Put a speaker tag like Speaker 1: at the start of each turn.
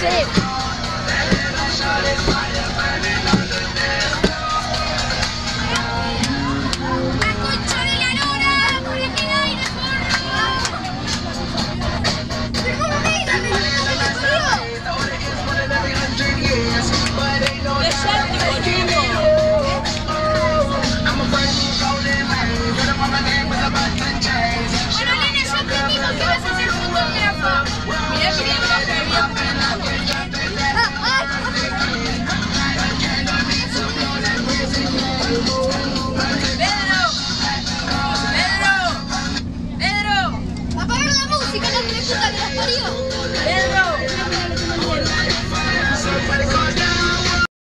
Speaker 1: Six.